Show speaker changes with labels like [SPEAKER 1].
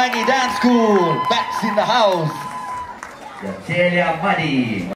[SPEAKER 1] Mangi Dance School. Bats in the house.
[SPEAKER 2] Celia Madi.